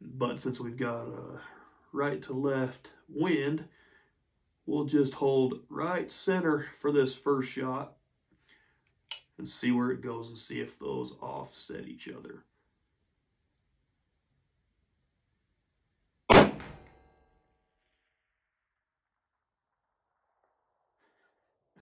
But since we've got a right to left wind, we'll just hold right center for this first shot and see where it goes and see if those offset each other.